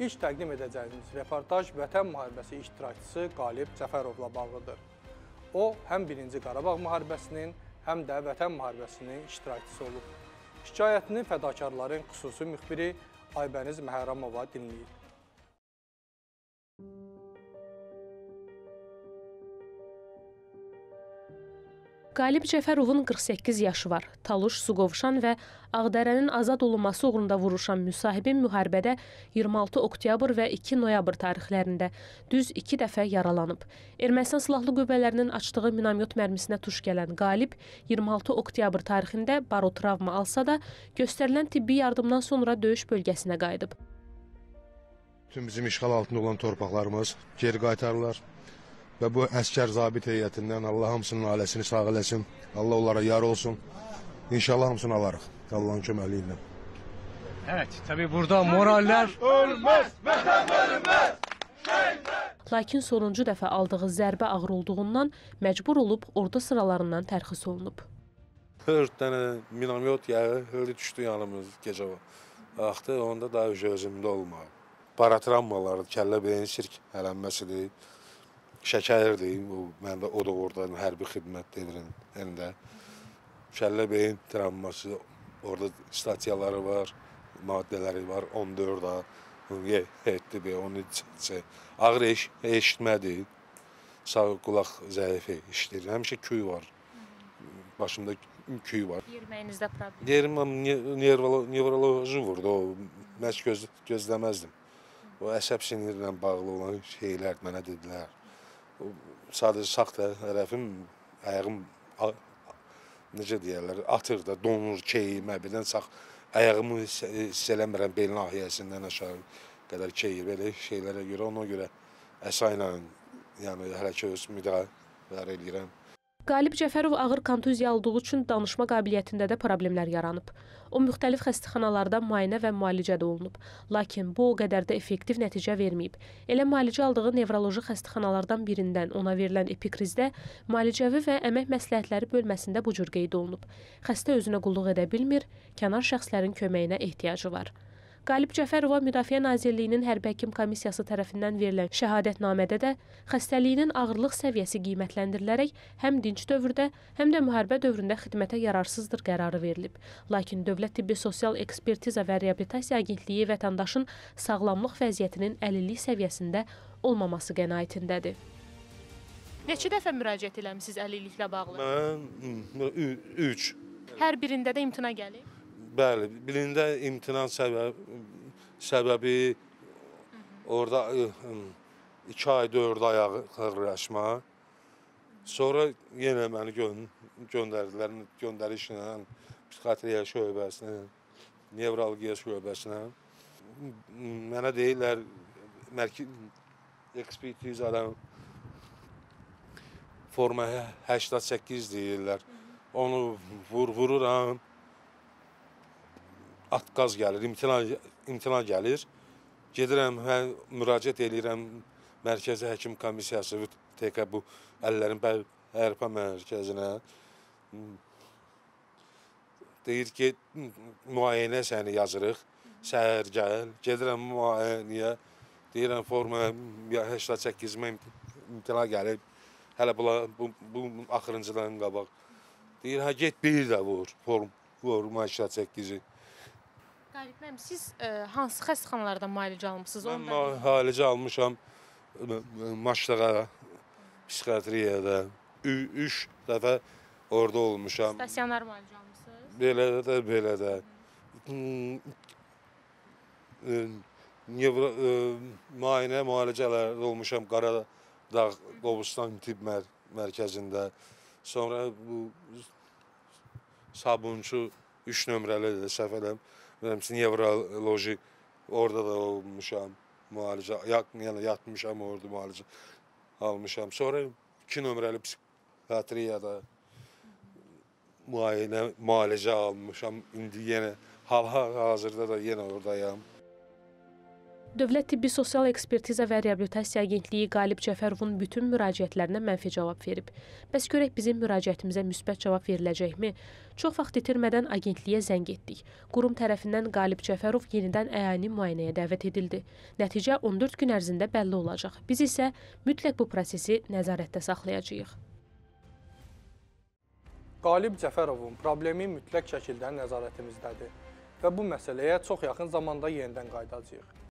İlk təqdim edəcəyimiz reportaj Vətən müharibəsi iştirakçısı Qalib Cəfərovla bağlıdır. O, həm 1-ci Qarabağ müharibəsinin, həm də Vətən müharibəsinin iştirakçısı olub. Şikayətini fədakarların xüsusi müxbiri Aybəniz Məhərramova dinləyir. Qalib Cəfərovun 48 yaşı var. Taluş, Suqovuşan və Ağdərənin azad olunması uğrunda vuruşan müsahibin müharibədə 26 oktyabr və 2 noyabr tarixlərində düz 2 dəfə yaralanıb. Ermənistan silahlı qüvvələrinin açdığı minamyot mərmisinə tuş gələn Qalib 26 oktyabr tarixində barotravma alsa da göstərilən tibbi yardımdan sonra döyüş bölgəsinə qayıdıb. Bütün bizim işğal altında olan torpaqlarımız geri qaytarırlar. Və bu əskər zabit heyətindən Allah hamısının ailəsini sağ eləsin. Allah onlara yar olsun. İnşallah hamısını alarıq. Allahın köməliyi ilə. Evet, tabii burada moraller Lakin sonuncu dəfə aldığı zərbə ağır olduğundan məcbur olub ordu sıralarından tərxis olunub. Dörd dənə minamyot yağı hırı düşdü yanımız gecə var. Axdı, onda da özümdə olmadı. Paratravmalar, kəllə beyin sirk ələnməsidir. Şəkərdir, o, mən də o da orada hərbi xidmət edirində. Kəllə beyin travması, orada statiyaları var, maddələri var, 14 da, 7 B, 13 Ağır eş, eşitmədir. Sağ qulaq zəif eşidir. Həmişə küy var. Başımda küy var. Yerməyinizdə problem. Nevrolo nevroloji vurdu. O məs göz gözləməzdim. O əsəb sinirlə bağlı olan şeylər mənə dedilər. Sadəcə sağ tərəfim ayağım necə deyirlər, atır da, donur, keyimə, birdən sağ ayağımı hiss hiss eləmirəm bel nahiyəsindən aşağı qədər keyir belə şeylərə görə ona görə əsa ilə yəni hələ ki öz müdaxilə eləyirəm. Qalib Cəfərov ağır kontuziya aldığı üçün danışma qabiliyyətində də problemlər yaranıb. O müxtəlif xəstəxanalarda müayinə və müalicədə olunub, lakin bu o qədər də effektiv nəticə verməyib. Elə müalicə aldığı nevroloji xəstəxanalardan birindən ona verilən epikrizdə müalicəvi və əmək məsləhətləri bölməsində bu cür qeyd olunub. Xəstə özünə qulluq edə bilmir, kənar şəxslərin köməyinə ehtiyacı var. Qalib Cəfərova Müdafiə Nazirliyinin hərbi həkim komissiyası tərəfindən verilən şəhadətnamədə də xəstəliyinin ağırlıq səviyyəsi qiymətləndirilərək həm dinc dövrdə, həm də müharibə dövründə xidmətə yararsızdır qərarı verilib. Lakin Dövlət Tibbi Sosial Ekspertiza və Reabilitasiya Agentliyi vətəndaşın sağlamlıq vəziyyətinin əlillik səviyyəsində olmaması qənaətindədir. Neçə dəfə müraciət eləmisiniz əlilliklə bağlı? Mən 3 Hər birində də imtina gəlib. Bəli, birində imtina səbəbi, səbəbi orada 2 ay 4 ay ağırlaşma. Sonra yenə məni gö göndərdilər göndərişlə psixiatriya şöbəsinə, nevrologiya şöbəsinə. Mənə deyirlər mərkəz ekspertizadan forma 88 deyirlər. Onu vur vururam. Atqaz gəlir, imtina imtina gəlir. Gedirəm, hə, müraciət eləyirəm Mərkəzi Həkim Komissiyası TK bu əllərin bər- hərpə mərkəzinə. Deyir ki, müayinə səni yazırıq. Səhər gəl, gedirəm müayinəyə. Deyirəm forma 88 min imtina gəlib. Hələ bula, bu, bu axırıncıdan qabaq. Deyir, hə get bir də vur, form, forma 88-i. Qalib müəllim, siz ə, hansı xəstəxanalarda müalicə almısınız? Mən müalicə almışam Maşdağa, psixiatriyada. 3 dəfə orada olmuşam. stasionar müalicə almısınız? Belə də, belə də. Nevro ə, müayinə müalicələrdə olmuşam Qaradağ Qobustan tibb mər mərkəzində. Sonra bu Sabunçu 3 nömrəli də səhv eləmirəm. Mənim nevroloji orada da olmuşam müalicə. Yəni yatmışam orada müalicə almışam. Sonra 2 nömrəli psixiatriyada müayinə müalicə almışam. İndi yenə hal-hazırda da yenə oradayam. Dövlət Tibbi Sosial Ekspertiza və Reabilitasiya Agentliyi Qalib Cəfərovun bütün müraciətlərinə mənfi cavab verib. Bəs görək bizim müraciətimizə müsbət cavab veriləcəkmi? Çox vaxt itirmədən agentliyə zəng etdik. Qurum tərəfindən Qalib Cəfərov yenidən əyani müayinəyə dəvət edildi. Nəticə 14 gün ərzində bəlli olacaq. Biz isə mütləq bu prosesi nəzarətdə saxlayacağıq. Qalib Cəfərovun problemi mütləq şəkildə nəzarətimizdədir və bu məsələyə çox yaxın zamanda yenidən qayıdacağıq.